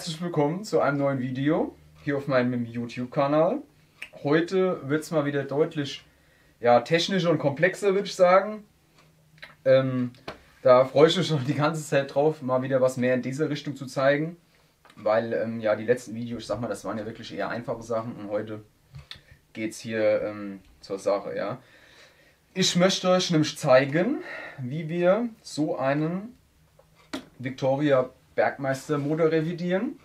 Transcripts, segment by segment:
herzlich willkommen zu einem neuen Video hier auf meinem YouTube-Kanal. Heute wird es mal wieder deutlich ja, technischer und komplexer, würde ich sagen. Ähm, da freue ich mich schon die ganze Zeit drauf, mal wieder was mehr in dieser Richtung zu zeigen. Weil ähm, ja, die letzten Videos, ich sag mal, das waren ja wirklich eher einfache Sachen und heute geht es hier ähm, zur Sache, ja. Ich möchte euch nämlich zeigen, wie wir so einen Victoria Bergmeister Motor revidieren.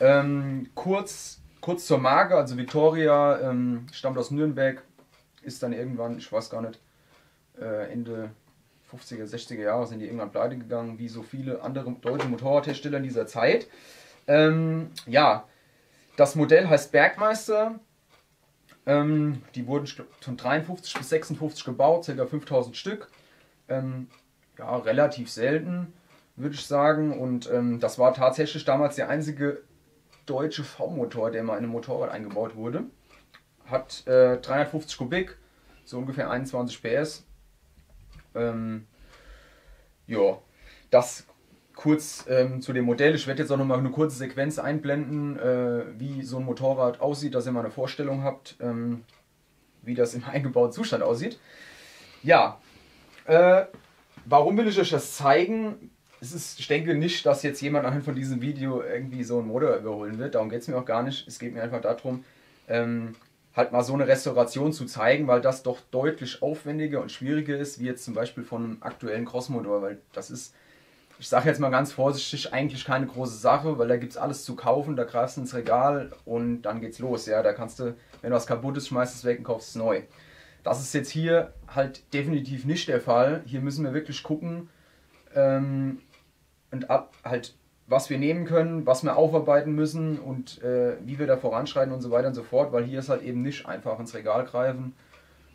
Ähm, kurz, kurz zur Marke, also Victoria ähm, stammt aus Nürnberg, ist dann irgendwann, ich weiß gar nicht, äh, Ende 50er, 60er Jahre sind die irgendwann pleite gegangen, wie so viele andere deutsche Motorradhersteller in dieser Zeit. Ähm, ja, das Modell heißt Bergmeister. Ähm, die wurden von 53 bis 56 gebaut, ca. 5000 Stück. Ähm, ja, relativ selten würde ich sagen. Und ähm, das war tatsächlich damals der einzige deutsche V-Motor, der mal in ein Motorrad eingebaut wurde. Hat äh, 350 Kubik, so ungefähr 21 PS. Ähm, ja, das kurz ähm, zu dem Modell. Ich werde jetzt auch noch mal eine kurze Sequenz einblenden, äh, wie so ein Motorrad aussieht, dass ihr mal eine Vorstellung habt, ähm, wie das im eingebauten Zustand aussieht. Ja, äh, warum will ich euch das zeigen? Es ist, ich denke nicht, dass jetzt jemand anhand von diesem Video irgendwie so einen Motor überholen wird. Darum geht es mir auch gar nicht. Es geht mir einfach darum, ähm, halt mal so eine Restauration zu zeigen, weil das doch deutlich aufwendiger und schwieriger ist, wie jetzt zum Beispiel von einem aktuellen Crossmotor, weil das ist, ich sage jetzt mal ganz vorsichtig, eigentlich keine große Sache, weil da gibt es alles zu kaufen, da greifst du ins Regal und dann geht's los. Ja, da kannst du, wenn was kaputt ist, schmeißt es weg und kaufst es neu. Das ist jetzt hier halt definitiv nicht der Fall. Hier müssen wir wirklich gucken, ähm, und halt, was wir nehmen können, was wir aufarbeiten müssen und äh, wie wir da voranschreiten und so weiter und so fort, weil hier ist halt eben nicht einfach ins Regal greifen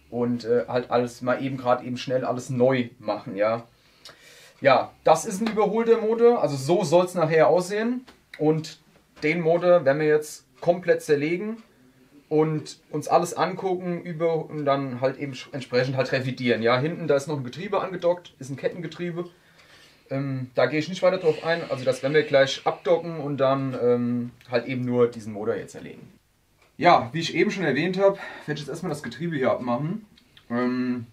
und äh, halt alles mal eben gerade eben schnell alles neu machen, ja. Ja, das ist ein überholter Motor, also so soll es nachher aussehen und den Motor werden wir jetzt komplett zerlegen und uns alles angucken über und dann halt eben entsprechend halt revidieren. Ja, hinten da ist noch ein Getriebe angedockt, ist ein Kettengetriebe. Ähm, da gehe ich nicht weiter drauf ein. Also das werden wir gleich abdocken und dann ähm, halt eben nur diesen Motor jetzt erlegen. Ja, wie ich eben schon erwähnt habe, werde ich jetzt erstmal das Getriebe hier abmachen. Ähm,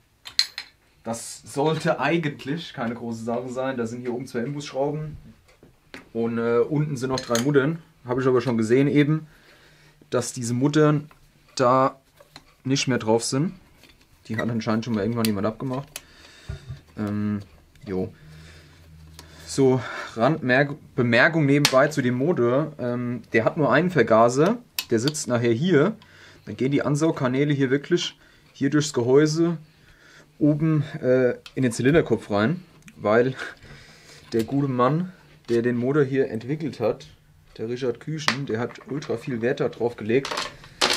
das sollte eigentlich keine große Sache sein. Da sind hier oben zwei Imbusschrauben und äh, unten sind noch drei Muttern. Habe ich aber schon gesehen eben, dass diese Muttern da nicht mehr drauf sind. Die hat anscheinend schon mal irgendwann jemand abgemacht. Ähm, jo. So, Randbemerkung nebenbei zu dem Motor. Ähm, der hat nur einen Vergaser. Der sitzt nachher hier. Dann gehen die Ansaugkanäle hier wirklich hier durchs Gehäuse oben äh, in den Zylinderkopf rein. Weil der gute Mann, der den Motor hier entwickelt hat, der Richard Küchen, der hat ultra viel Wert darauf gelegt,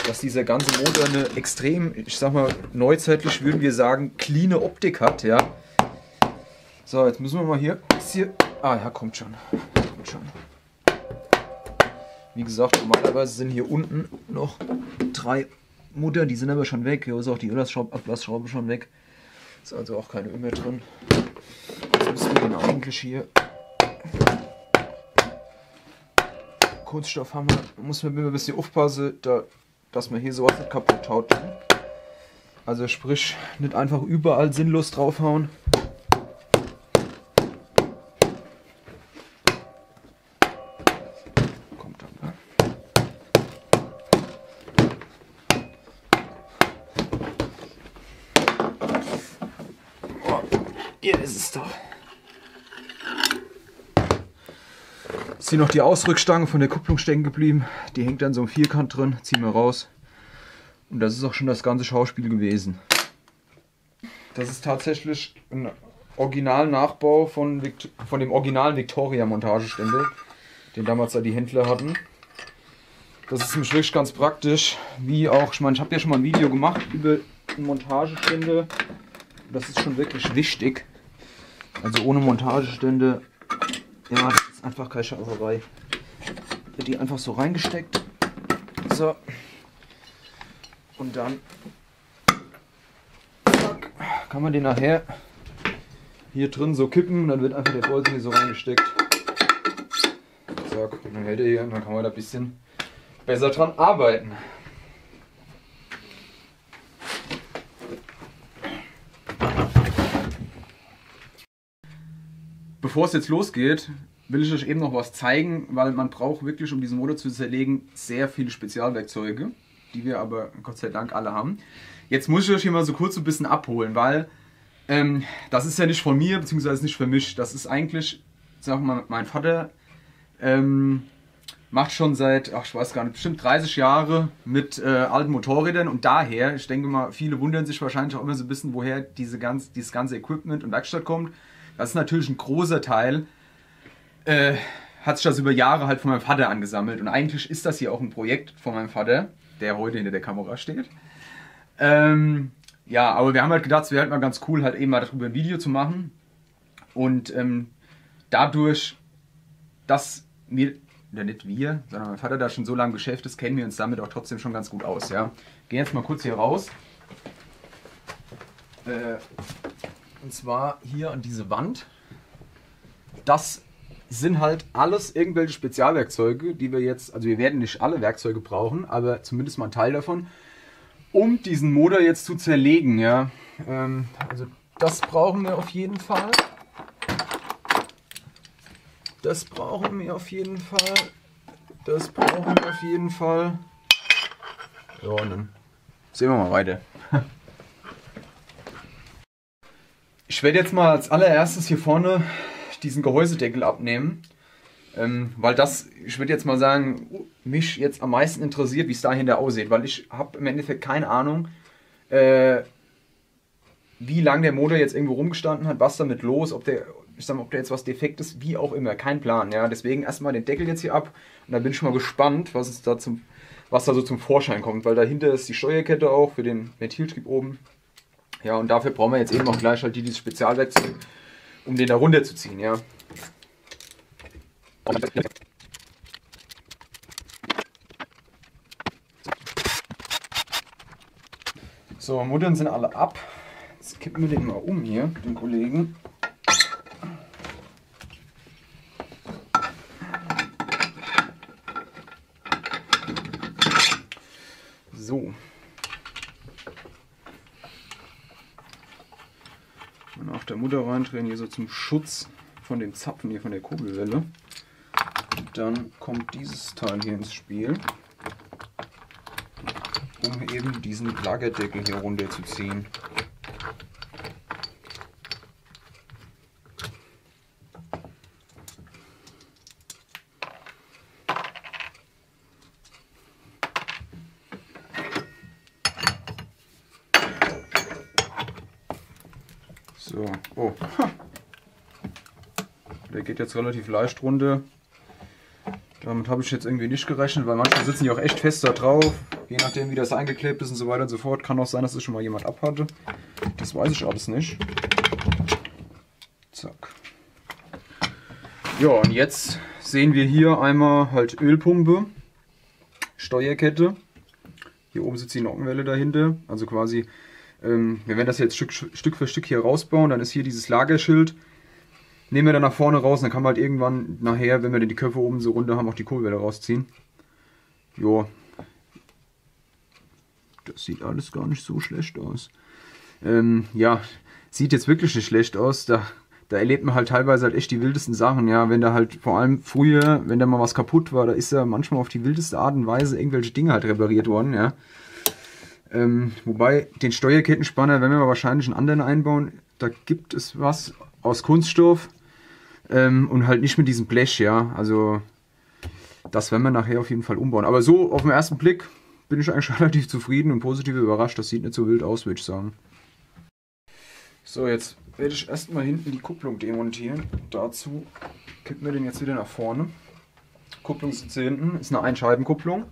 dass dieser ganze Motor eine extrem, ich sag mal, neuzeitlich würden wir sagen, clean Optik hat, ja. So, jetzt müssen wir mal hier. ah ja, kommt schon. Kommt schon. Wie gesagt, normalerweise sind hier unten noch drei Mutter, die sind aber schon weg. Hier ist auch die Ablassschraube schon weg. Ist also auch keine Öl mehr drin. Jetzt müssen wir den eigentlich hier. Kunststoff haben wir. Muss man immer ein bisschen aufpassen, da, dass man hier sowas nicht kaputt haut. Also sprich, nicht einfach überall sinnlos draufhauen. Hier ist es doch. Ist noch die Ausrückstange von der Kupplung stecken geblieben. Die hängt dann so im Vierkant drin. Ziehen wir raus. Und das ist auch schon das ganze Schauspiel gewesen. Das ist tatsächlich ein Originalnachbau von, von dem originalen Victoria Montageständer, den damals da die Händler hatten. Das ist nämlich wirklich ganz praktisch, wie auch, ich meine, ich habe ja schon mal ein Video gemacht über Montageständer. Das ist schon wirklich wichtig. Also ohne Montagestände, ja, ist einfach keine Schauerei. Wird die einfach so reingesteckt. So. Und dann kann man den nachher hier drin so kippen. Dann wird einfach der Bolzen hier so reingesteckt. Zack, und dann hält er hier und dann kann man da ein bisschen besser dran arbeiten. Bevor es jetzt losgeht, will ich euch eben noch was zeigen, weil man braucht wirklich, um diesen Motor zu zerlegen, sehr viele Spezialwerkzeuge, die wir aber Gott sei Dank alle haben. Jetzt muss ich euch hier mal so kurz ein bisschen abholen, weil ähm, das ist ja nicht von mir, beziehungsweise nicht für mich. Das ist eigentlich, sag mal, mein Vater ähm, macht schon seit, ach, ich weiß gar nicht, bestimmt 30 Jahre mit äh, alten Motorrädern und daher, ich denke mal, viele wundern sich wahrscheinlich auch immer so ein bisschen, woher diese ganz, dieses ganze Equipment und Werkstatt kommt. Das ist natürlich ein großer Teil. Äh, hat sich das über Jahre halt von meinem Vater angesammelt und eigentlich ist das hier auch ein Projekt von meinem Vater, der heute hinter der Kamera steht. Ähm, ja, aber wir haben halt gedacht, es wäre halt mal ganz cool, halt eben mal darüber ein Video zu machen. Und ähm, dadurch, dass wir, ja nicht wir, sondern mein Vater da schon so lange Geschäft ist, kennen wir uns damit auch trotzdem schon ganz gut aus. Ja. Gehen jetzt mal kurz hier raus. Äh, und zwar hier an diese Wand. Das sind halt alles irgendwelche Spezialwerkzeuge, die wir jetzt, also wir werden nicht alle Werkzeuge brauchen, aber zumindest mal ein Teil davon um diesen Motor jetzt zu zerlegen. Ja. Ähm, also das brauchen wir auf jeden Fall. Das brauchen wir auf jeden Fall. Das brauchen wir auf jeden Fall. Ja, und dann sehen wir mal weiter. Ich werde jetzt mal als allererstes hier vorne diesen Gehäusedeckel abnehmen. Ähm, weil das, ich würde jetzt mal sagen, mich jetzt am meisten interessiert, wie es dahinter aussieht, weil ich habe im Endeffekt keine Ahnung, äh, wie lange der Motor jetzt irgendwo rumgestanden hat, was damit los, ob der, ich sag mal, ob der jetzt was defekt ist, wie auch immer, kein Plan. Ja, deswegen erstmal den Deckel jetzt hier ab und dann bin ich mal gespannt, was es da zum, was da so zum Vorschein kommt, weil dahinter ist die Steuerkette auch für den Ventiltrieb oben. Ja, und dafür brauchen wir jetzt eben auch gleich halt dieses Spezialwerkzeug, um den da runterzuziehen, ja. So, Muttern sind alle ab. Jetzt kippen wir den mal um hier, den Kollegen. So. Und auf der Mutter reindrehen, hier so zum Schutz von dem Zapfen hier von der Kugelwelle. Dann kommt dieses Teil hier ins Spiel, um eben diesen Lagerdeckel hier runter zu ziehen. So, oh. Der jetzt relativ leicht runter. Damit habe ich jetzt irgendwie nicht gerechnet, weil manche sitzen ja auch echt fest da drauf. Je nachdem, wie das eingeklebt ist und so weiter und so fort. Kann auch sein, dass es schon mal jemand abhatte. Das weiß ich alles nicht. Zack. Ja, und jetzt sehen wir hier einmal halt Ölpumpe, Steuerkette. Hier oben sitzt die Nockenwelle dahinter. Also quasi, ähm, wir werden das jetzt Stück, Stück für Stück hier rausbauen. Dann ist hier dieses Lagerschild nehmen wir dann nach vorne raus, dann kann man halt irgendwann nachher, wenn wir die Köpfe oben so runter haben, auch die Kohlwelle rausziehen. Jo. Das sieht alles gar nicht so schlecht aus. Ähm, ja, sieht jetzt wirklich nicht schlecht aus. Da, da erlebt man halt teilweise halt echt die wildesten Sachen. Ja, wenn da halt vor allem früher, wenn da mal was kaputt war, da ist ja manchmal auf die wildeste Art und Weise irgendwelche Dinge halt repariert worden, ja. Ähm, wobei den Steuerkettenspanner werden wir wahrscheinlich einen anderen einbauen. Da gibt es was aus Kunststoff. Ähm, und halt nicht mit diesem Blech, ja. Also das werden wir nachher auf jeden Fall umbauen. Aber so auf den ersten Blick bin ich eigentlich relativ zufrieden und positiv überrascht. Das sieht nicht so wild aus, würde ich sagen. So, jetzt werde ich erstmal hinten die Kupplung demontieren. Dazu kippen wir den jetzt wieder nach vorne. Kupplungssitze hinten ist eine Einscheibenkupplung.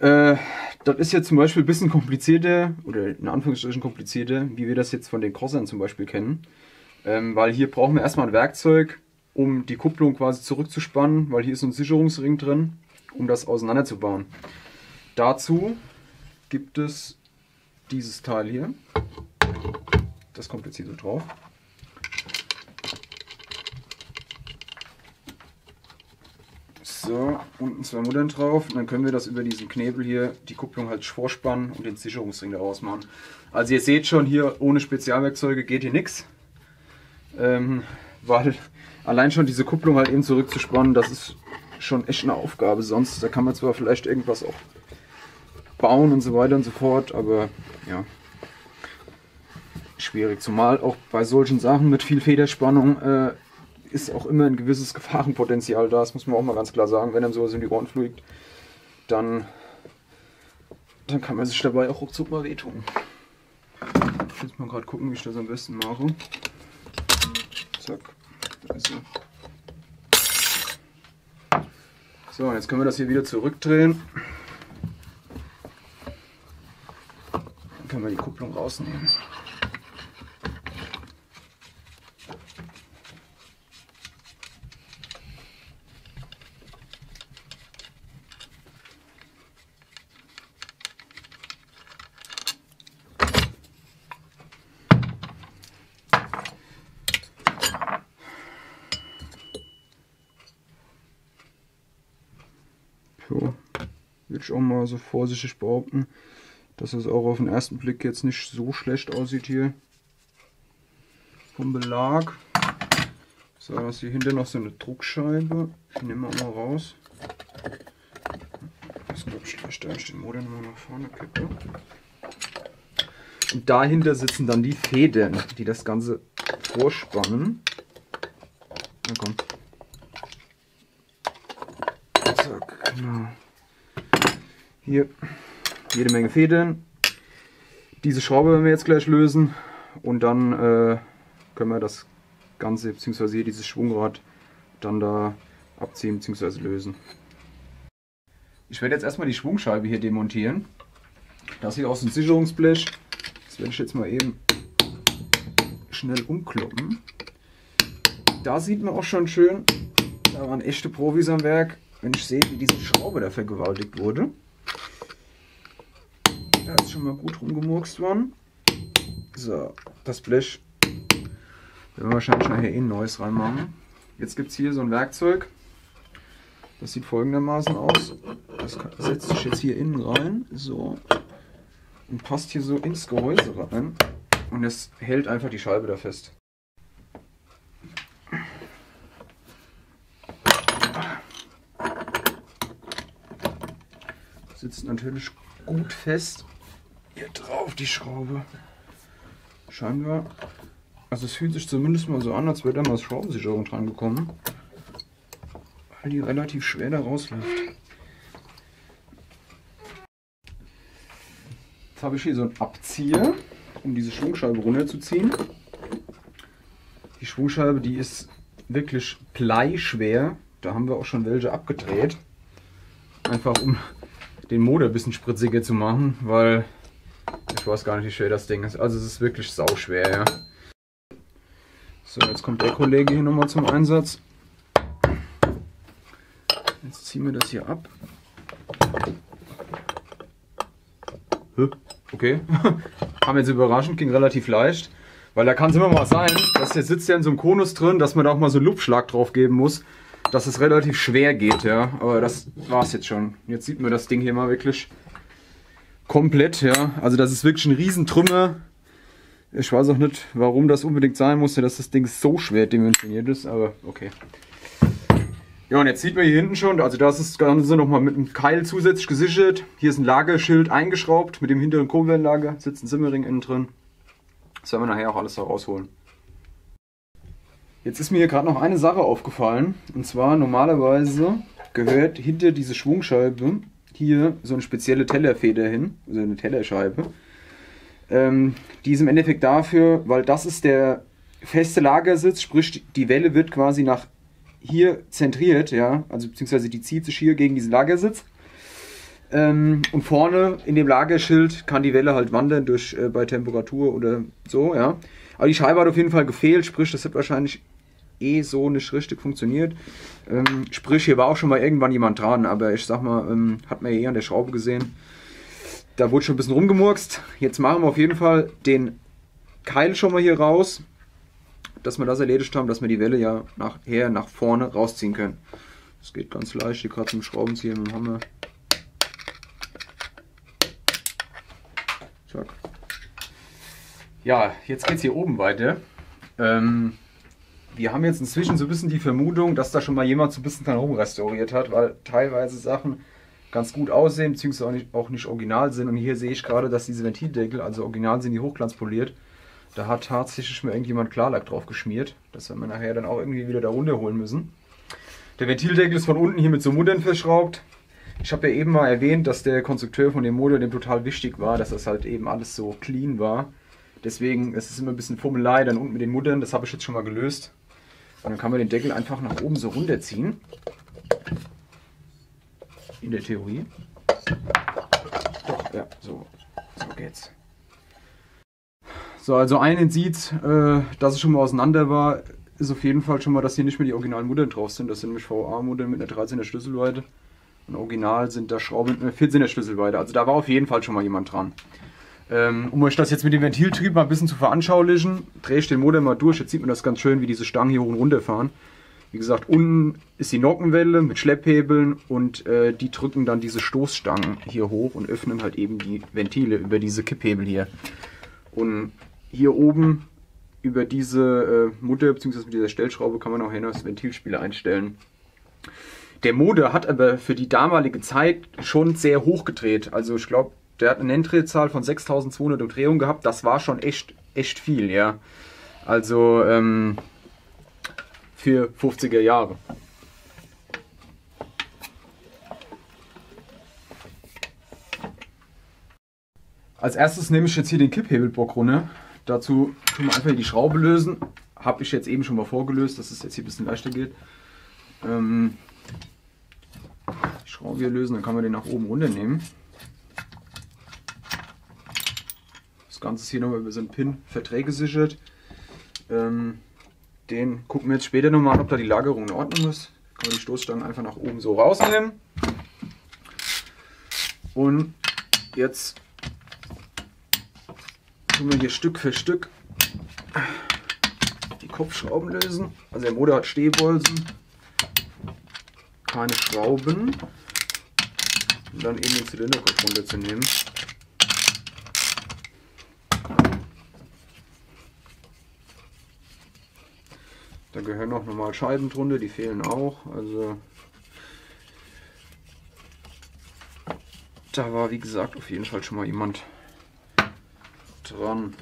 Äh, das ist jetzt zum Beispiel ein bisschen komplizierter, oder in Anführungsstrichen komplizierter, wie wir das jetzt von den Crossern zum Beispiel kennen. Ähm, weil hier brauchen wir erstmal ein Werkzeug, um die Kupplung quasi zurückzuspannen, weil hier ist ein Sicherungsring drin, um das auseinanderzubauen. Dazu gibt es dieses Teil hier. Das kommt jetzt hier so drauf. So, unten zwei Muttern drauf. Und dann können wir das über diesen Knebel hier, die Kupplung halt vorspannen und den Sicherungsring daraus machen. Also ihr seht schon hier, ohne Spezialwerkzeuge geht hier nichts. Ähm, weil allein schon diese Kupplung halt eben zurückzuspannen, das ist schon echt eine Aufgabe. Sonst, da kann man zwar vielleicht irgendwas auch bauen und so weiter und so fort, aber ja, schwierig. Zumal auch bei solchen Sachen mit viel Federspannung äh, ist auch immer ein gewisses Gefahrenpotenzial da. Das muss man auch mal ganz klar sagen. Wenn einem sowas in die Ohren fliegt, dann, dann kann man sich dabei auch ruckzuck mal wehtun. Jetzt mal gerade gucken, wie ich das am besten mache. Zack. Also. So, jetzt können wir das hier wieder zurückdrehen. Dann können wir die Kupplung rausnehmen. So, würde ich auch mal so vorsichtig behaupten, dass es auch auf den ersten Blick jetzt nicht so schlecht aussieht hier vom Belag. So, ist hier hinter noch so eine Druckscheibe. Ich nehme mal raus. Das glaube ich wenn ich den Motor nochmal nach vorne kippe. Und dahinter sitzen dann die Federn, die das Ganze vorspannen. Na komm. Zack, genau. Hier jede Menge Federn. Diese Schraube werden wir jetzt gleich lösen und dann äh, können wir das Ganze bzw. dieses Schwungrad dann da abziehen bzw. lösen. Ich werde jetzt erstmal die Schwungscheibe hier demontieren. Das hier aus dem Sicherungsblech. Das werde ich jetzt mal eben schnell umkloppen. Da sieht man auch schon schön, da waren echte Profis am Werk, wenn ich sehe, wie diese Schraube da vergewaltigt wurde. Schon mal gut rumgemurkst worden. So, das Blech werden wir wahrscheinlich nachher eh ein neues reinmachen. Jetzt gibt es hier so ein Werkzeug. Das sieht folgendermaßen aus. Das setzt sich jetzt hier innen rein. So. Und passt hier so ins Gehäuse rein. Und es hält einfach die Scheibe da fest. Sitzt natürlich gut fest. Hier drauf die Schraube. Scheinbar. Also es fühlt sich zumindest mal so an, als wäre da mal Schraubensicherung dran gekommen. Weil die relativ schwer da rausläuft. Jetzt habe ich hier so einen Abzieher, um diese Schwungscheibe runterzuziehen. Die Schwungscheibe, die ist wirklich bleischwer. Da haben wir auch schon welche abgedreht. Einfach um den Motor ein bisschen spritziger zu machen, weil ich weiß gar nicht, wie schwer das Ding ist. Also es ist wirklich sauschwer, ja. So, jetzt kommt der Kollege hier nochmal zum Einsatz. Jetzt ziehen wir das hier ab. Okay, haben jetzt überraschend, ging relativ leicht. Weil da kann es immer mal sein, dass der sitzt ja in so einem Konus drin, dass man da auch mal so einen Lupfschlag drauf geben muss, dass es relativ schwer geht, ja. Aber das war es jetzt schon. Jetzt sieht man das Ding hier mal wirklich komplett, ja. Also das ist wirklich ein Riesentrümmer. Ich weiß auch nicht, warum das unbedingt sein musste, dass das Ding so schwer dimensioniert ist, aber okay. Ja, und jetzt sieht man hier hinten schon, also das ist das Ganze nochmal mit einem Keil zusätzlich gesichert. Hier ist ein Lagerschild eingeschraubt, mit dem hinteren Kurbellenlager sitzt ein Simmering innen drin. Das werden wir nachher auch alles da rausholen. Jetzt ist mir hier gerade noch eine Sache aufgefallen. Und zwar normalerweise gehört hinter diese Schwungscheibe hier so eine spezielle Tellerfeder hin, also eine Tellerscheibe. Ähm, die ist im Endeffekt dafür, weil das ist der feste Lagersitz, sprich die Welle wird quasi nach hier zentriert, ja, also beziehungsweise die zieht sich hier gegen diesen Lagersitz. Ähm, und vorne in dem Lagerschild kann die Welle halt wandern durch äh, bei Temperatur oder so, ja. Aber die Scheibe hat auf jeden Fall gefehlt, sprich, das hat wahrscheinlich eh so nicht richtig funktioniert. Ähm, sprich, hier war auch schon mal irgendwann jemand dran, aber ich sag mal, ähm, hat man ja eh an der Schraube gesehen. Da wurde schon ein bisschen rumgemurkst. Jetzt machen wir auf jeden Fall den Keil schon mal hier raus, dass wir das erledigt haben, dass wir die Welle ja nachher nach vorne rausziehen können. Das geht ganz leicht, hier gerade zum Schraubenzieher mit dem Hammer. Ja, jetzt geht es hier oben weiter. Ähm, wir haben jetzt inzwischen so ein bisschen die Vermutung, dass da schon mal jemand so ein bisschen dran rumrestauriert hat, weil teilweise Sachen ganz gut aussehen, beziehungsweise auch nicht, auch nicht original sind. Und hier sehe ich gerade, dass diese Ventildeckel, also original sind die hochglanzpoliert, da hat tatsächlich mal irgendjemand Klarlack drauf geschmiert. Das werden wir nachher dann auch irgendwie wieder da runterholen müssen. Der Ventildeckel ist von unten hier mit so Muttern verschraubt. Ich habe ja eben mal erwähnt, dass der Konstrukteur von dem Motor dem total wichtig war, dass das halt eben alles so clean war. Deswegen ist es immer ein bisschen Fummelei dann unten mit den Muttern. Das habe ich jetzt schon mal gelöst. Und dann kann man den Deckel einfach nach oben so runterziehen. In der Theorie. Doch, ja, so, so geht's. So, also einen sieht, äh, dass es schon mal auseinander war, ist auf jeden Fall schon mal, dass hier nicht mehr die originalen Muttern drauf sind. Das sind nämlich VA-Muttern mit einer 13er Schlüsselweite. Und original sind da Schrauben mit einer 14er Schlüsselweite. Also da war auf jeden Fall schon mal jemand dran. Ähm, um euch das jetzt mit dem Ventiltrieb mal ein bisschen zu veranschaulichen, drehe ich den Motor mal durch. Jetzt sieht man das ganz schön, wie diese Stangen hier hoch und runter fahren. Wie gesagt, unten ist die Nockenwelle mit Schlepphebeln und äh, die drücken dann diese Stoßstangen hier hoch und öffnen halt eben die Ventile über diese Kipphebel hier. Und hier oben über diese äh, Mutter bzw. mit dieser Stellschraube kann man auch hin das Ventilspiel einstellen. Der Motor hat aber für die damalige Zeit schon sehr hoch gedreht. Also ich glaube, der hat eine Nenndrehzahl von 6200 Umdrehungen gehabt. Das war schon echt, echt viel, ja. Also ähm, für 50er Jahre. Als erstes nehme ich jetzt hier den Kipphebelbock runter. Dazu tun wir einfach die Schraube lösen. Habe ich jetzt eben schon mal vorgelöst, dass es jetzt hier ein bisschen leichter geht. Ähm, die Schraube hier lösen, dann kann man den nach oben runter nehmen. Das Ganze hier nochmal über so einen Pin verträgesichert. Ähm, den gucken wir jetzt später nochmal an, ob da die Lagerung in Ordnung ist. Kann man die Stoßstangen einfach nach oben so rausnehmen. Und jetzt tun wir hier Stück für Stück die Kopfschrauben lösen. Also der Motor hat Stehbolzen, keine Schrauben. Und dann eben den Zylinderkopf runterzunehmen. Da gehören noch normal Scheiben drunter, die fehlen auch. Also da war wie gesagt auf jeden Fall schon mal jemand dran.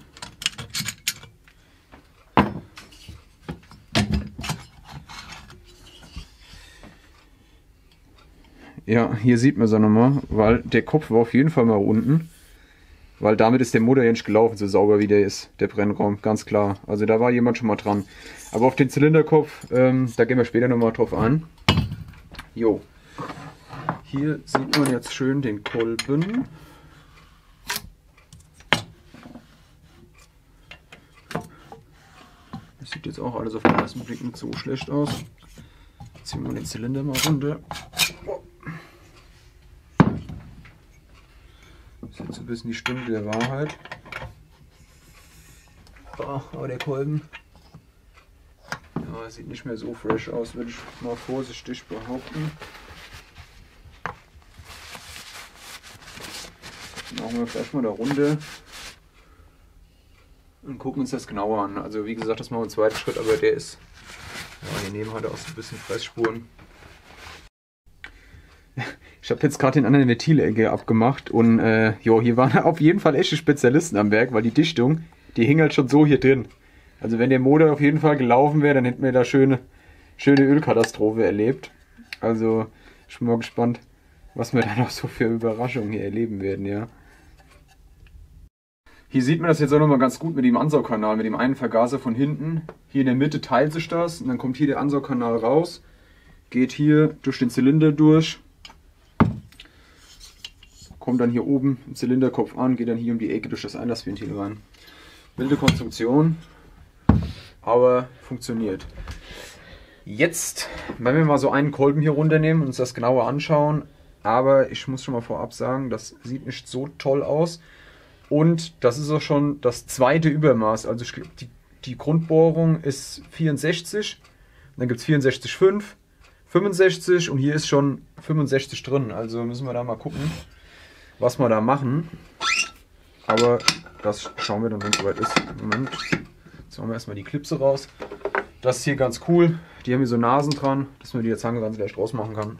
Ja, hier sieht man es auch nochmal, weil der Kopf war auf jeden Fall mal unten. Weil damit ist der Motor ja nicht gelaufen, so sauber wie der ist, der Brennraum, ganz klar. Also da war jemand schon mal dran. Aber auf den Zylinderkopf, ähm, da gehen wir später nochmal drauf ein. Jo. Hier sieht man jetzt schön den Kolben. Das sieht jetzt auch alles auf den ersten Blick nicht so schlecht aus. Ziehen wir den Zylinder mal runter. Das ist jetzt ein bisschen die Stunde der Wahrheit. Oh, aber der Kolben ja, sieht nicht mehr so fresh aus, würde ich mal vorsichtig behaupten. Machen wir vielleicht mal da Runde und gucken uns das genauer an. Also wie gesagt, das machen wir im zweiten Schritt, aber der ist, ja, hier neben hat er auch so ein bisschen Fressspuren. Ich habe jetzt gerade den anderen Ventilecke abgemacht und äh, jo, hier waren auf jeden Fall echte Spezialisten am Werk, weil die Dichtung, die hing halt schon so hier drin. Also wenn der Motor auf jeden Fall gelaufen wäre, dann hätten wir da schöne, schöne Ölkatastrophe erlebt. Also ich bin mal gespannt, was wir da noch so für Überraschungen hier erleben werden, ja. Hier sieht man das jetzt auch nochmal ganz gut mit dem Ansaugkanal, mit dem einen Vergaser von hinten. Hier in der Mitte teilt sich das und dann kommt hier der Ansaugkanal raus, geht hier durch den Zylinder durch, kommt dann hier oben im Zylinderkopf an, geht dann hier um die Ecke durch das Einlassventil rein. Wilde Konstruktion, aber funktioniert. Jetzt, wenn wir mal so einen Kolben hier runternehmen und uns das genauer anschauen, aber ich muss schon mal vorab sagen, das sieht nicht so toll aus. Und das ist auch schon das zweite Übermaß. Also die, die Grundbohrung ist 64, dann gibt es 64,5, 65 und hier ist schon 65 drin. Also müssen wir da mal gucken, was wir da machen. Aber das schauen wir dann, wenn es soweit ist. Moment. Jetzt machen wir erstmal die Klipse raus. Das ist hier ganz cool. Die haben hier so Nasen dran, dass man die Zange ganz leicht rausmachen kann.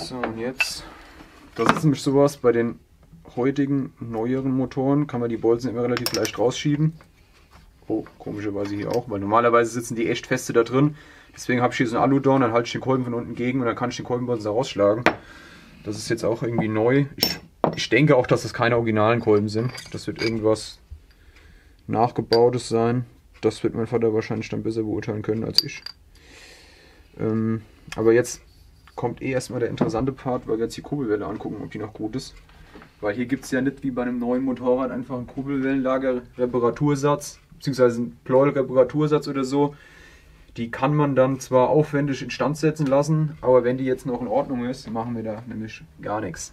So, und jetzt. Das ist nämlich sowas bei den heutigen neueren Motoren, kann man die Bolzen immer relativ leicht rausschieben. Oh, komischerweise hier auch, weil normalerweise sitzen die echt feste da drin. Deswegen habe ich hier so einen Alu-Down, dann halte ich den Kolben von unten gegen und dann kann ich den Kolbenbolzen da rausschlagen. Das ist jetzt auch irgendwie neu. Ich, ich denke auch, dass das keine originalen Kolben sind. Das wird irgendwas nachgebautes sein. Das wird mein Vater wahrscheinlich dann besser beurteilen können als ich. Ähm, aber jetzt kommt eh erstmal der interessante Part, weil wir jetzt die Kurbelwelle angucken, ob die noch gut ist. Weil hier gibt es ja nicht wie bei einem neuen Motorrad einfach einen Kurbelwellenlager-Reparatursatz, beziehungsweise einen Pleuel-Reparatursatz oder so. Die kann man dann zwar aufwendig instand setzen lassen, aber wenn die jetzt noch in Ordnung ist, machen wir da nämlich gar nichts.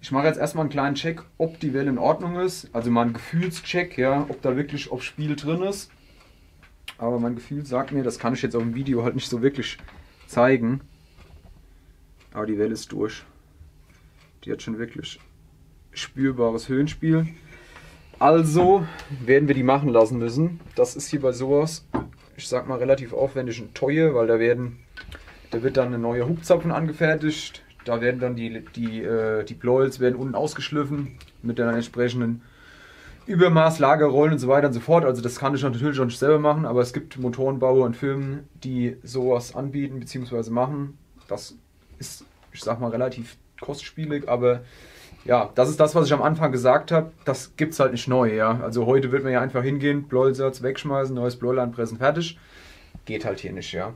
Ich mache jetzt erstmal einen kleinen Check, ob die Welle in Ordnung ist. Also mal einen Gefühlscheck, ja, ob da wirklich auf Spiel drin ist. Aber mein Gefühl sagt mir, das kann ich jetzt auf dem Video halt nicht so wirklich zeigen. Aber die Welle ist durch. Die hat schon wirklich spürbares Höhenspiel. Also werden wir die machen lassen müssen. Das ist hier bei sowas, ich sag mal, relativ aufwendig und teuer, weil da werden, da wird dann ein neuer Hubzapfen angefertigt. Da werden dann die, die, äh, die Pleuels werden unten ausgeschliffen mit der entsprechenden Übermaß, Lagerrollen und so weiter und so fort. Also das kann ich natürlich auch nicht selber machen, aber es gibt Motorenbauer und Firmen, die sowas anbieten bzw. machen. Das ist, ich sag mal, relativ kostspielig, aber ja, das ist das, was ich am Anfang gesagt habe. Das gibt es halt nicht neu, ja. Also heute wird man ja einfach hingehen, Blollsatz wegschmeißen, neues Bloll anpressen, fertig. Geht halt hier nicht, ja.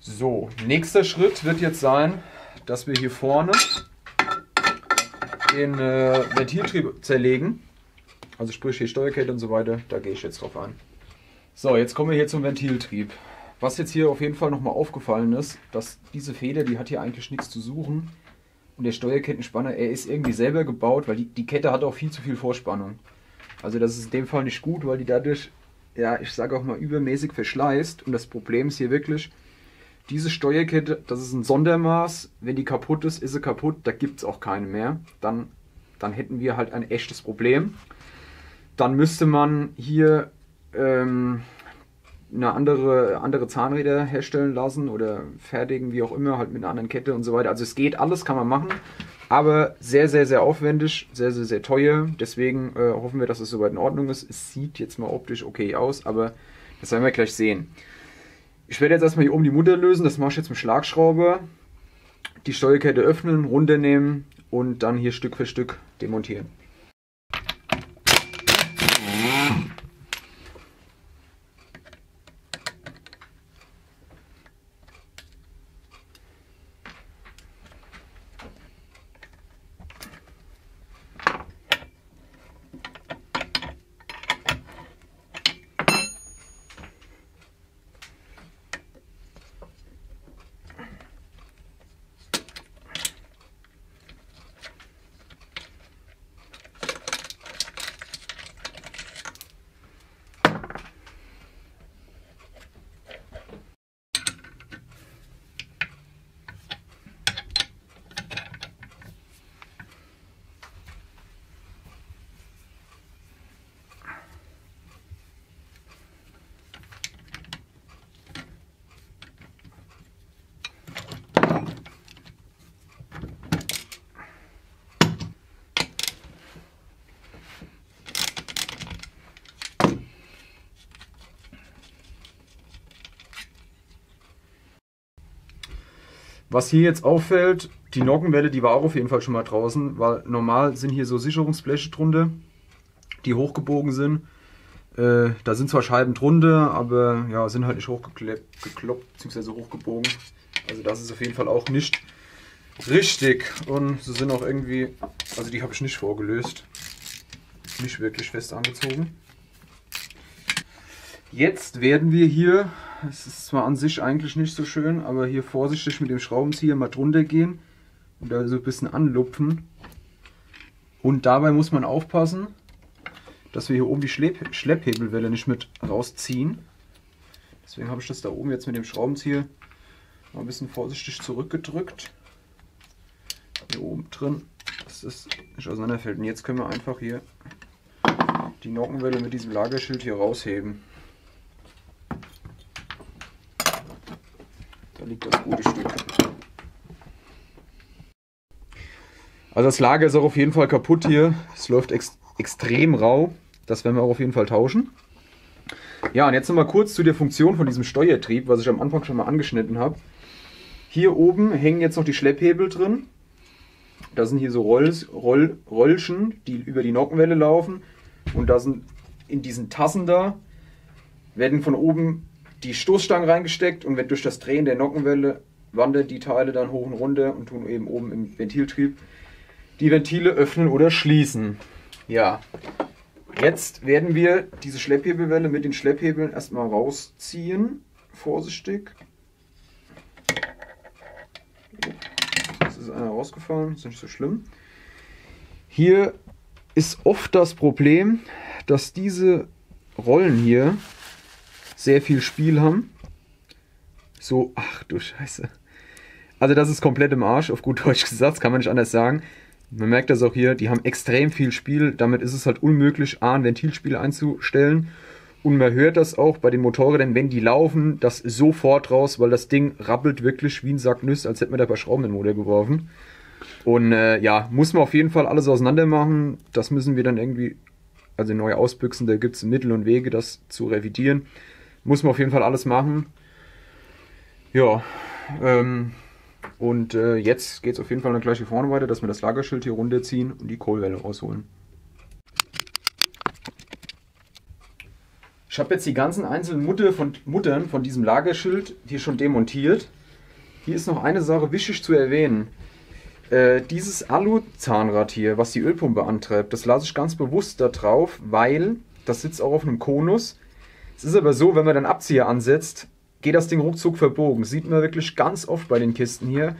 So, nächster Schritt wird jetzt sein, dass wir hier vorne den äh, Ventiltrieb zerlegen. Also sprich hier Steuerkette und so weiter, da gehe ich jetzt drauf ein. So, jetzt kommen wir hier zum Ventiltrieb. Was jetzt hier auf jeden Fall nochmal aufgefallen ist, dass diese Feder, die hat hier eigentlich nichts zu suchen. Und der Steuerkettenspanner, er ist irgendwie selber gebaut, weil die, die Kette hat auch viel zu viel Vorspannung. Also das ist in dem Fall nicht gut, weil die dadurch, ja, ich sage auch mal, übermäßig verschleißt. Und das Problem ist hier wirklich, diese Steuerkette, das ist ein Sondermaß. Wenn die kaputt ist, ist sie kaputt. Da gibt es auch keine mehr. Dann, dann hätten wir halt ein echtes Problem dann müsste man hier ähm, eine andere, andere Zahnräder herstellen lassen oder fertigen, wie auch immer, halt mit einer anderen Kette und so weiter. Also es geht alles, kann man machen, aber sehr, sehr, sehr aufwendig, sehr, sehr, sehr teuer. Deswegen äh, hoffen wir, dass es soweit in Ordnung ist. Es sieht jetzt mal optisch okay aus, aber das werden wir gleich sehen. Ich werde jetzt erstmal hier oben die Mutter lösen, das mache ich jetzt mit Schlagschrauber. Die Steuerkette öffnen, runternehmen und dann hier Stück für Stück demontieren. Was hier jetzt auffällt, die Nockenwelle, die war auch auf jeden Fall schon mal draußen, weil normal sind hier so Sicherungsbleche drunter, die hochgebogen sind. Äh, da sind zwar Scheiben drunter, aber ja, sind halt nicht hochgekloppt bzw. hochgebogen. Also das ist auf jeden Fall auch nicht richtig. Und sie sind auch irgendwie, also die habe ich nicht vorgelöst. Nicht wirklich fest angezogen. Jetzt werden wir hier Es ist zwar an sich eigentlich nicht so schön, aber hier vorsichtig mit dem Schraubenzieher mal drunter gehen und da so ein bisschen anlupfen. Und dabei muss man aufpassen, dass wir hier oben die Schlepp Schlepphebelwelle nicht mit rausziehen. Deswegen habe ich das da oben jetzt mit dem Schraubenzieher mal ein bisschen vorsichtig zurückgedrückt. Hier oben drin, dass das nicht auseinanderfällt. Und jetzt können wir einfach hier die Nockenwelle mit diesem Lagerschild hier rausheben. Liegt das gute Stück. Also das Lager ist auch auf jeden Fall kaputt hier. Es läuft ex extrem rau. Das werden wir auch auf jeden Fall tauschen. Ja, und jetzt nochmal kurz zu der Funktion von diesem Steuertrieb, was ich am Anfang schon mal angeschnitten habe. Hier oben hängen jetzt noch die Schlepphebel drin. Das sind hier so Rolls, Roll, Rollchen, die über die Nockenwelle laufen. Und da sind in diesen Tassen da, werden von oben die Stoßstangen reingesteckt und wenn durch das Drehen der Nockenwelle wandern die Teile dann hoch und runter und tun eben oben im Ventiltrieb die Ventile öffnen oder schließen. Ja, jetzt werden wir diese Schlepphebelwelle mit den Schlepphebeln erstmal rausziehen. Vorsichtig. Jetzt ist einer rausgefallen, ist nicht so schlimm. Hier ist oft das Problem, dass diese Rollen hier sehr viel Spiel haben. So, ach du Scheiße. Also das ist komplett im Arsch, auf gut Deutsch gesagt, kann man nicht anders sagen. Man merkt das auch hier, die haben extrem viel Spiel. Damit ist es halt unmöglich, A, ein Ventilspiel einzustellen. Und man hört das auch bei den Motorrädern, wenn die laufen, das sofort raus, weil das Ding rappelt wirklich wie ein Sack Nüsse, als hätte man da ein paar Schrauben in den Motor geworfen. Und äh, ja, muss man auf jeden Fall alles auseinander machen. Das müssen wir dann irgendwie, also neu ausbüchsen. Da gibt es Mittel und Wege, das zu revidieren. Muss man auf jeden Fall alles machen. Ja, ähm, und äh, jetzt geht es auf jeden Fall dann gleich hier vorne weiter, dass wir das Lagerschild hier runterziehen und die Kohlwelle rausholen. Ich habe jetzt die ganzen einzelnen Mutter von, Muttern von diesem Lagerschild hier schon demontiert. Hier ist noch eine Sache wichtig zu erwähnen. Äh, dieses Alu-Zahnrad hier, was die Ölpumpe antreibt, das lasse ich ganz bewusst da drauf, weil das sitzt auch auf einem Konus. Es ist aber so, wenn man den Abzieher ansetzt, geht das Ding ruckzuck verbogen. Sieht man wirklich ganz oft bei den Kisten hier,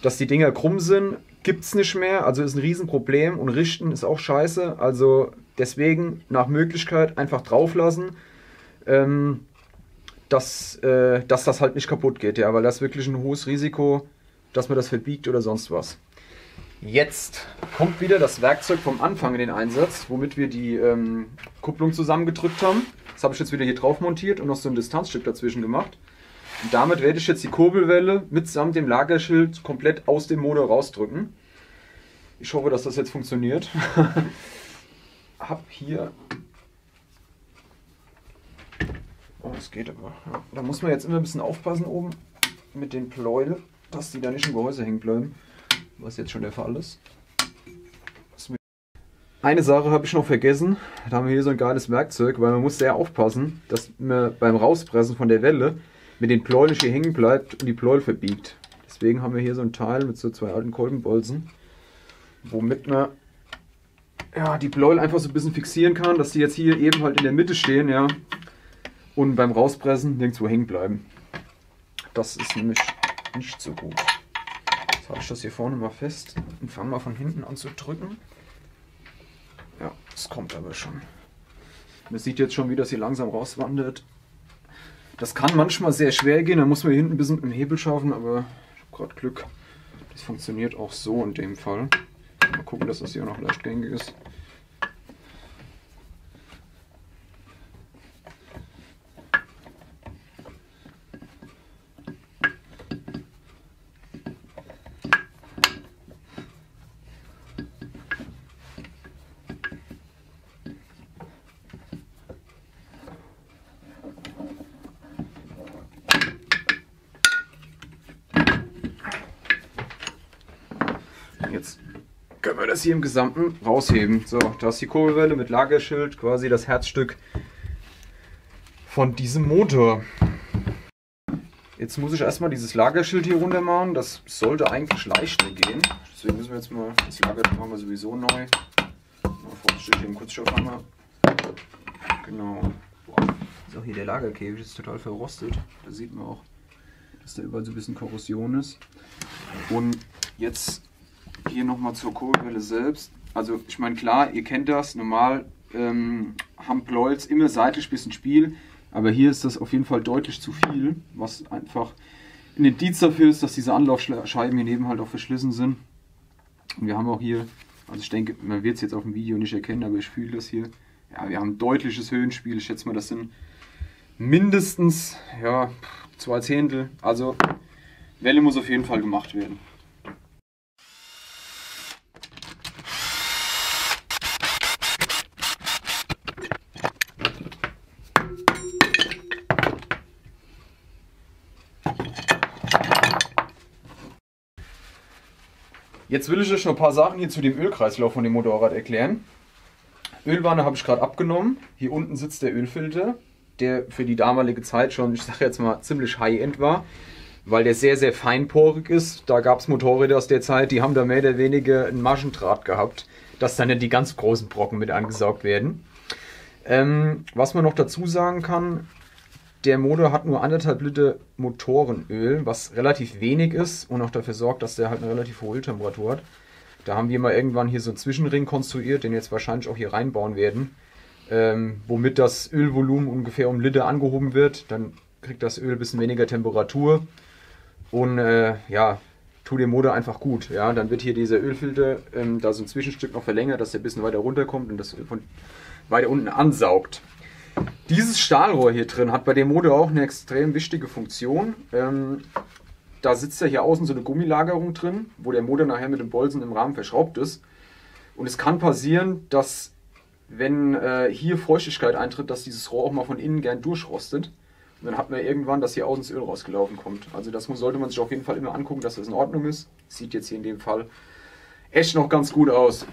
dass die Dinger krumm sind. Gibt es nicht mehr, also ist ein Riesenproblem und richten ist auch scheiße. Also deswegen nach Möglichkeit einfach drauf lassen, ähm, dass, äh, dass das halt nicht kaputt geht, ja, weil das ist wirklich ein hohes Risiko, dass man das verbiegt oder sonst was. Jetzt kommt wieder das Werkzeug vom Anfang in den Einsatz, womit wir die ähm, Kupplung zusammengedrückt haben. Das habe ich jetzt wieder hier drauf montiert und noch so ein Distanzstück dazwischen gemacht. Und damit werde ich jetzt die Kurbelwelle mitsamt dem Lagerschild komplett aus dem Motor rausdrücken. Ich hoffe, dass das jetzt funktioniert. hab hier... Oh, das geht aber. Da muss man jetzt immer ein bisschen aufpassen oben mit den Pleuel, dass die da nicht im Gehäuse hängen bleiben was jetzt schon der Fall ist. Eine Sache habe ich noch vergessen. Da haben wir hier so ein geiles Werkzeug, weil man muss sehr aufpassen, dass man beim Rauspressen von der Welle mit den Pleuel hier hängen bleibt und die Pleuel verbiegt. Deswegen haben wir hier so ein Teil mit so zwei alten Kolbenbolzen, womit man ja, die Pleuel einfach so ein bisschen fixieren kann, dass die jetzt hier eben halt in der Mitte stehen, ja, und beim Rauspressen nirgendwo hängen bleiben. Das ist nämlich nicht so gut. Ich das hier vorne mal fest und fange mal von hinten an zu drücken. Ja, es kommt aber schon. Man sieht jetzt schon, wie das hier langsam rauswandert. Das kann manchmal sehr schwer gehen, da muss man hier hinten ein bisschen mit dem Hebel schaffen, aber ich habe gerade Glück. Das funktioniert auch so in dem Fall. Mal gucken, dass das hier noch leicht gängig ist. Jetzt das hier im Gesamten rausheben. So, da ist die Kurbelwelle mit Lagerschild, quasi das Herzstück von diesem Motor. Jetzt muss ich erstmal dieses Lagerschild hier runter machen. Das sollte eigentlich leichter gehen. Deswegen müssen wir jetzt mal, das Lager machen wir sowieso neu. Mal vorsichtig den Kurzstoffhammer. Genau. Ist auch hier der Lagerkäfig, ist total verrostet. Da sieht man auch, dass da überall so ein bisschen Korrosion ist. Und jetzt hier nochmal zur Kurbelwelle selbst. Also ich meine klar, ihr kennt das, normal ähm, haben Ploils immer seitlich ein bisschen Spiel, aber hier ist das auf jeden Fall deutlich zu viel, was einfach ein Indiz dafür ist, dass diese Anlaufscheiben hier neben halt auch verschlissen sind. Und wir haben auch hier, also ich denke, man wird es jetzt auf dem Video nicht erkennen, aber ich fühle das hier. Ja, wir haben deutliches Höhenspiel. Ich schätze mal, das sind mindestens ja, zwei Zehntel. Also Welle muss auf jeden Fall gemacht werden. Jetzt will ich euch noch ein paar Sachen hier zu dem Ölkreislauf von dem Motorrad erklären. Ölwanne habe ich gerade abgenommen. Hier unten sitzt der Ölfilter, der für die damalige Zeit schon, ich sage jetzt mal, ziemlich high-end war, weil der sehr, sehr feinporig ist. Da gab es Motorräder aus der Zeit, die haben da mehr oder weniger ein Maschendraht gehabt, dass dann nicht die ganz großen Brocken mit angesaugt werden. Ähm, was man noch dazu sagen kann, der Motor hat nur anderthalb Liter Motorenöl, was relativ wenig ist und auch dafür sorgt, dass der halt eine relativ hohe Öltemperatur hat. Da haben wir mal irgendwann hier so einen Zwischenring konstruiert, den jetzt wahrscheinlich auch hier reinbauen werden, ähm, womit das Ölvolumen ungefähr um Liter angehoben wird. Dann kriegt das Öl ein bisschen weniger Temperatur und äh, ja, tut dem Motor einfach gut. Ja, dann wird hier dieser Ölfilter ähm, da so ein Zwischenstück noch verlängert, dass der ein bisschen weiter runterkommt und das Öl von weiter unten ansaugt. Dieses Stahlrohr hier drin hat bei dem Motor auch eine extrem wichtige Funktion. Ähm, da sitzt ja hier außen so eine Gummilagerung drin, wo der Motor nachher mit dem Bolzen im Rahmen verschraubt ist. Und es kann passieren, dass wenn äh, hier Feuchtigkeit eintritt, dass dieses Rohr auch mal von innen gern durchrostet. Und dann hat man irgendwann, dass hier außen das Öl rausgelaufen kommt. Also das muss, sollte man sich auf jeden Fall immer angucken, dass das in Ordnung ist. Sieht jetzt hier in dem Fall echt noch ganz gut aus.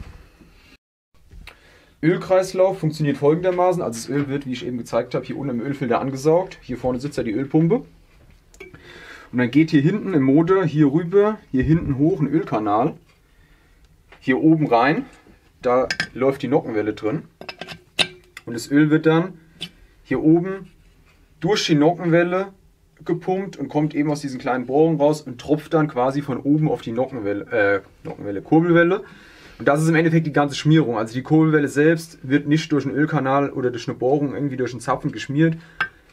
Ölkreislauf funktioniert folgendermaßen. Also das Öl wird, wie ich eben gezeigt habe, hier unten im Ölfilter angesaugt. Hier vorne sitzt ja die Ölpumpe. Und dann geht hier hinten im Motor hier rüber, hier hinten hoch ein Ölkanal. Hier oben rein. Da läuft die Nockenwelle drin. Und das Öl wird dann hier oben durch die Nockenwelle gepumpt und kommt eben aus diesen kleinen Bohrungen raus und tropft dann quasi von oben auf die Nockenwelle, äh, Nockenwelle, Kurbelwelle. Und das ist im Endeffekt die ganze Schmierung. Also die Kurbelwelle selbst wird nicht durch einen Ölkanal oder durch eine Bohrung irgendwie durch einen Zapfen geschmiert.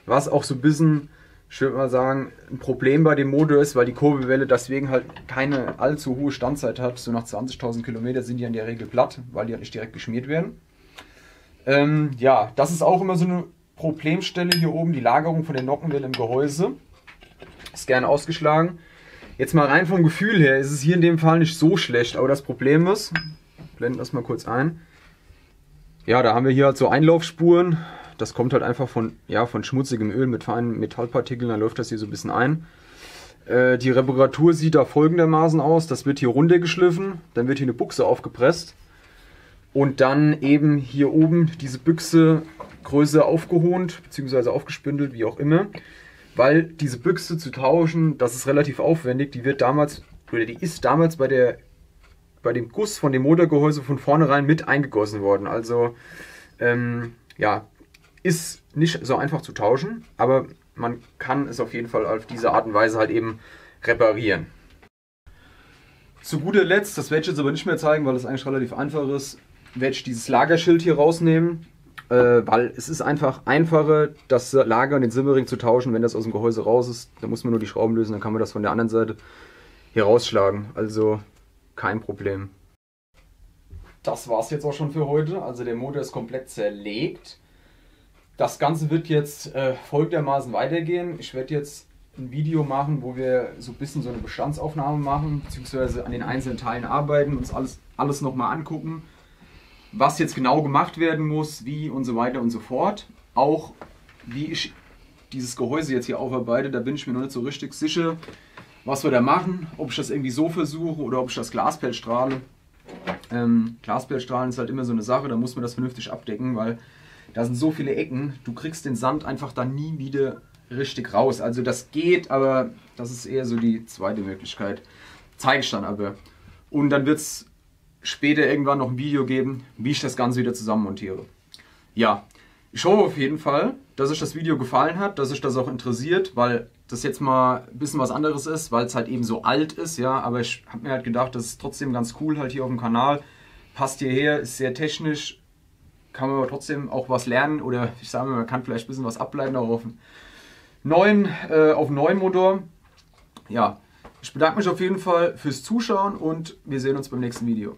Was auch so ein bisschen, ich würde mal sagen, ein Problem bei dem Motor ist, weil die Kurbelwelle deswegen halt keine allzu hohe Standzeit hat. So nach 20.000 Kilometer sind die in der Regel platt, weil die halt nicht direkt geschmiert werden. Ähm, ja, das ist auch immer so eine Problemstelle hier oben, die Lagerung von der Nockenwelle im Gehäuse. Ist gerne ausgeschlagen. Jetzt mal rein vom Gefühl her ist es hier in dem Fall nicht so schlecht, aber das Problem ist, blenden das mal kurz ein. Ja, da haben wir hier halt so Einlaufspuren. Das kommt halt einfach von, ja, von schmutzigem Öl mit feinen Metallpartikeln, dann läuft das hier so ein bisschen ein. Äh, die Reparatur sieht da folgendermaßen aus. Das wird hier runtergeschliffen, dann wird hier eine Buchse aufgepresst und dann eben hier oben diese Büchse größer aufgehohnt bzw. aufgespündelt, wie auch immer weil diese Büchse zu tauschen, das ist relativ aufwendig. Die wird damals, oder die ist damals bei der bei dem Guss von dem Motorgehäuse von vornherein mit eingegossen worden. Also ähm, ja, ist nicht so einfach zu tauschen, aber man kann es auf jeden Fall auf diese Art und Weise halt eben reparieren. Zu guter Letzt, das werde ich jetzt aber nicht mehr zeigen, weil es eigentlich relativ einfach ist, werde ich dieses Lagerschild hier rausnehmen äh, weil es ist einfach einfacher, das Lager und den Simmering zu tauschen, wenn das aus dem Gehäuse raus ist. Da muss man nur die Schrauben lösen, dann kann man das von der anderen Seite hier rausschlagen. Also kein Problem. Das war es jetzt auch schon für heute. Also der Motor ist komplett zerlegt. Das Ganze wird jetzt äh, folgendermaßen weitergehen. Ich werde jetzt ein Video machen, wo wir so ein bisschen so eine Bestandsaufnahme machen, beziehungsweise an den einzelnen Teilen arbeiten, uns alles, alles nochmal angucken was jetzt genau gemacht werden muss, wie und so weiter und so fort. Auch wie ich dieses Gehäuse jetzt hier aufarbeite, da bin ich mir noch nicht so richtig sicher, was wir da machen. Ob ich das irgendwie so versuche oder ob ich das Glaspell strahle. Ähm, Glaspellstrahlen ist halt immer so eine Sache, da muss man das vernünftig abdecken, weil da sind so viele Ecken, du kriegst den Sand einfach dann nie wieder richtig raus. Also das geht, aber das ist eher so die zweite Möglichkeit. Zeige ich dann aber. Und dann wird es später irgendwann noch ein Video geben, wie ich das Ganze wieder zusammenmontiere. Ja, ich hoffe auf jeden Fall, dass euch das Video gefallen hat, dass euch das auch interessiert, weil das jetzt mal ein bisschen was anderes ist, weil es halt eben so alt ist, ja. Aber ich habe mir halt gedacht, das ist trotzdem ganz cool halt hier auf dem Kanal. Passt hierher, ist sehr technisch, kann man aber trotzdem auch was lernen oder ich sage mal, man kann vielleicht ein bisschen was ableiten auch auf einen neuen, äh, auf neuen Motor. Ja, ich bedanke mich auf jeden Fall fürs Zuschauen und wir sehen uns beim nächsten Video.